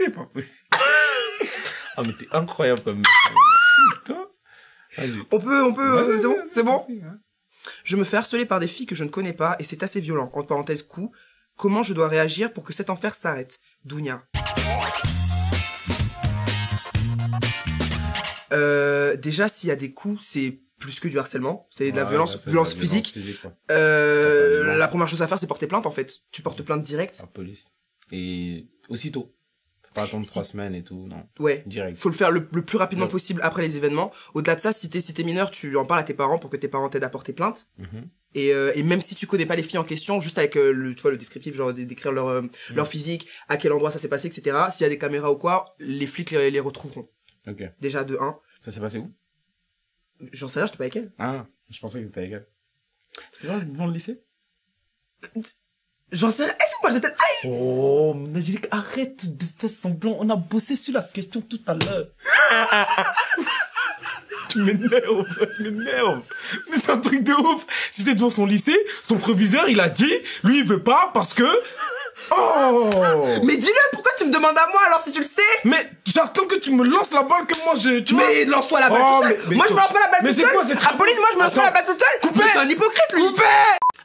C'est pas possible. ah, mais t'es incroyable comme mec. Putain. Vas-y. On peut, on peut, c'est bon, c'est bon. hein. Je me fais harceler par des filles que je ne connais pas et c'est assez violent. Entre parenthèses, coup. Comment je dois réagir pour que cet enfer s'arrête? Dounia. Euh, déjà, s'il y a des coups, c'est plus que du harcèlement. C'est de la Ouais, violence, de violence la physique. quoi. Euh, la première chose à faire, c'est porter plainte, en fait. Tu portes plainte direct. La police. Et aussitôt. Pas attendre Si- trois semaines et tout, non. Ouais. Direct. Faut le faire le, le plus rapidement Ouais. possible après les événements. Au-delà de ça, si t'es si t'es mineur, tu en parles à tes parents pour que tes parents t'aident à porter plainte. Mhm. Et, euh, et même si tu connais pas les filles en question, juste avec euh, le, tu vois, le descriptif, genre décrire leur, euh, leur physique, à quel endroit ça s'est passé, etc. S'il y a des caméras ou quoi, les flics les, les retrouveront. Ok. Déjà de 1. Ça s'est passé où? J'en sais rien, j'étais pas avec elle. Ah, je pensais que t'étais égal. C'était là, devant le lycée? J'en sais rien. J'étais... Aïe Oh, Angélique, arrête de faire semblant. On a bossé sur la question tout à l'heure. tu m'énerves, tu m'énerves. Mais c'est un truc de ouf. C'était devant son lycée, son proviseur, il a dit, lui, il veut pas parce que... Oh Mais dis-le, pourquoi tu me demandes à moi alors si tu le sais? Mais j'attends que tu me lances la balle que moi je... Tu Mais lance-toi la balle Oh, tout seul. mais- mais Moi je me lance pas la balle mais tout c'est seul. quoi cette police, moi je me lance pas la balle toute seule. Coupé. C'est un hypocrite lui. Coupé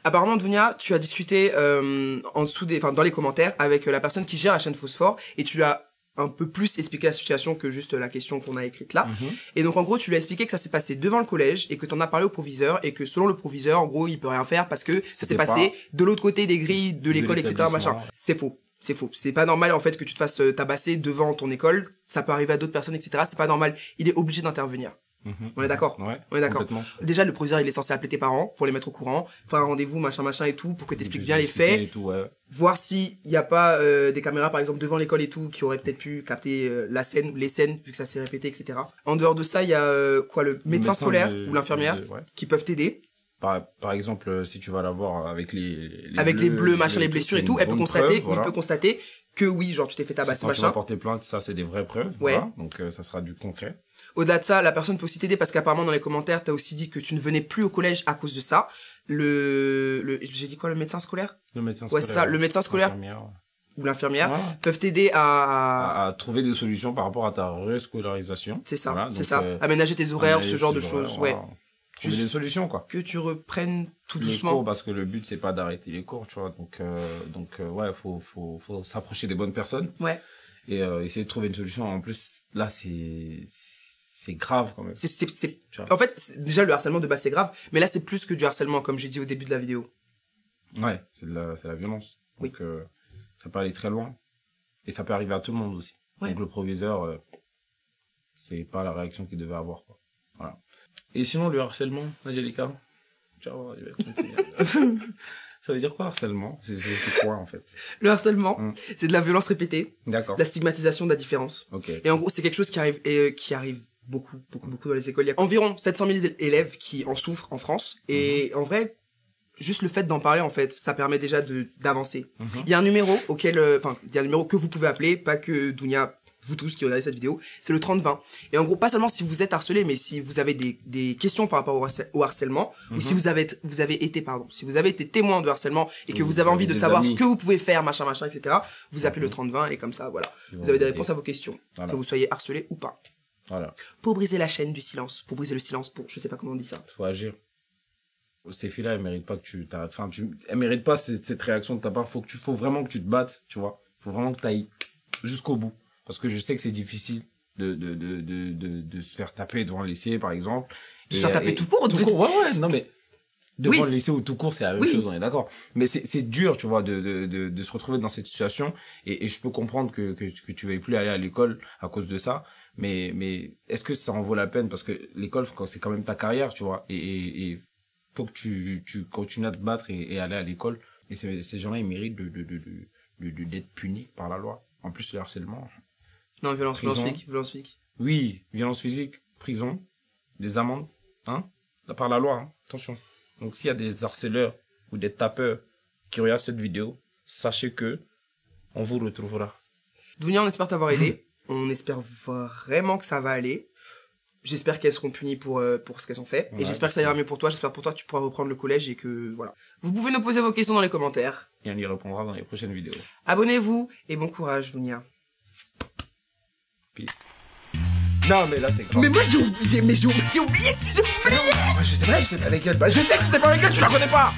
Apparemment, Dunia, tu as discuté euh, en dessous des, enfin dans les commentaires avec euh, la personne qui gère la chaîne Phosphore et tu lui as un peu plus expliqué la situation que juste la question qu'on a écrite là. Mhm. Et donc en gros, tu lui as expliqué que ça s'est passé devant le collège et que t'en as parlé au proviseur et que selon le proviseur, en gros, il peut rien faire parce que ça s'est passé de l'autre côté des grilles de l'école, etc. Machin. C'est faux. C'est faux. C'est pas normal en fait que tu te fasses euh, tabasser devant ton école. Ça peut arriver à d'autres personnes, etc. C'est pas normal. Il est obligé d'intervenir. Mhm. On est d'accord Ouais. On est d'accord. Déjà, le proviseur, il est censé appeler tes parents pour les mettre au courant, faire un rendez-vous, machin, machin et tout, pour que t'expliques bien les faits, et tout, ouais. voir s'il y a pas euh, des caméras, par exemple, devant l'école et tout, qui auraient peut-être pu capter euh, la scène, les scènes, vu que ça s'est répété, etc. En dehors de ça, il y a euh, quoi, le médecin scolaire de- ou l'infirmière ouais. qui peuvent t'aider Par, par exemple, euh, si tu vas la voir avec les, les avec les bleus, machin, les blessures et tout. Elle peut constater, voilà. il peut constater que oui, genre tu t'es fait tabasser, Quand tu vas machin. porter plainte, ça c'est des vraies preuves. Ouais. voilà. Donc euh, ça sera du concret. Au-delà de ça, la personne peut aussi t'aider parce qu'apparemment dans les commentaires, t'as aussi dit que tu ne venais plus au collège à cause de ça. Le, le j'ai dit quoi, le médecin scolaire? Le médecin Ouais, c'est ça, le médecin scolaire ouais. ou l'infirmière Voilà. peuvent t'aider à, À, à trouver des solutions par rapport à ta rescolarisation. C'est ça, Voilà, c'est ça. euh, Aménager tes horaires, aménager ce genre de choses, ouais. Trouver des solutions, quoi. Que tu reprennes tout Les doucement. cours, parce que le but c'est pas d'arrêter les cours, tu vois. Donc, euh, donc euh, ouais, faut, faut, faut s'approcher des bonnes personnes Ouais. et euh, essayer de trouver une solution. En plus, là, c'est, c'est grave quand même. C'est, c'est. En fait, déjà le harcèlement de base c'est grave, mais là c'est plus que du harcèlement comme j'ai dit au début de la vidéo. Ouais, c'est de la, c'est la violence. Oui. Donc, euh, ça peut aller très loin. Et ça peut arriver à tout le monde aussi. Ouais. Donc, le proviseur, euh, c'est pas la réaction qu'il devait avoir, quoi. Voilà. Et sinon, le harcèlement, continuer. Ça veut dire quoi, harcèlement? C'est, quoi, en fait? Le harcèlement, Mm. c'est de la violence répétée, D'accord. la stigmatisation de la différence. Ok. Et en gros, c'est quelque chose qui arrive et euh, qui arrive beaucoup, beaucoup, beaucoup dans les écoles. Il y a environ 700 000 élèves qui en souffrent en France. Et Mhm. en vrai, juste le fait d'en parler, en fait, ça permet déjà de d'avancer. Mhm. Il y a un numéro auquel, euh, enfin, il y a un numéro que vous pouvez appeler, pas que Dounia, vous tous qui regardez cette vidéo, c'est le 3020. Et en gros, pas seulement si vous êtes harcelé, mais si vous avez des, des questions par rapport au, harcè- au harcèlement, ou Mhm. si vous avez, vous avez été, pardon, si vous avez été témoin de harcèlement et que Ou vous vous avez envie de savoir amis. ce que vous pouvez faire, machin, machin, etc., vous appelez Mhm. le 3020 et comme ça, voilà. Vous avez des réponses à vos questions, Voilà. que vous soyez harcelé ou pas. Voilà. Pour briser la chaîne du silence, pour briser le silence, pour, je sais pas comment on dit ça. Faut agir. Ces filles-là, elles méritent pas que tu t'arrêtes. Enfin, tu, elles méritent pas cette, cette réaction de ta part. Faut que tu, faut vraiment que tu te battes, tu vois. Faut vraiment que tu ailles jusqu'au bout. Parce que je sais que c'est difficile de, de, de, de, de, de se faire taper devant le lycée, par exemple. De se faire taper et- tout court, Tout court, ouais, ouais, non, mais. Devant Oui. le lycée ou tout court, c'est la même Oui. chose, on est d'accord. Mais c'est, dur, tu vois, de, de, de, de se retrouver dans cette situation. Et, et je peux comprendre que, que, que tu veuilles plus aller à l'école à cause de ça. Mais, mais est-ce que ça en vaut la peine? Parce que l'école, c'est quand même ta carrière, tu vois. Et, et, et faut que tu, tu continues à te battre et, et aller à l'école. Et ces, ces gens-là, ils méritent de, de- de- d'être punis par la loi. En plus, le harcèlement. Non, violence, violence physique, violence physique. Oui, violence physique, prison, des amendes, hein, par la loi, hein, attention. Donc s'il y a des harceleurs ou des tapeurs qui regardent cette vidéo, sachez que on vous retrouvera. Dounia, on espère t'avoir aidé. on espère vraiment que ça va aller. J'espère qu'elles seront punies pour, euh, pour ce qu'elles ont fait. Ouais. et j'espère que ça ira mieux pour toi. J'espère pour toi que tu pourras reprendre le collège et que, voilà. Vous pouvez nous poser vos questions dans les commentaires. Et on y répondra dans les prochaines vidéos. Abonnez-vous et bon courage, Dounia. Non, mais là, c'est grave. Mais moi j'ai oublié, mais j'ai oublié, j'ai oublié si j'ai oublié Moi, je sais pas, je sais pas avec elle. Bah, je sais que t'étais pas avec elle, tu la connais pas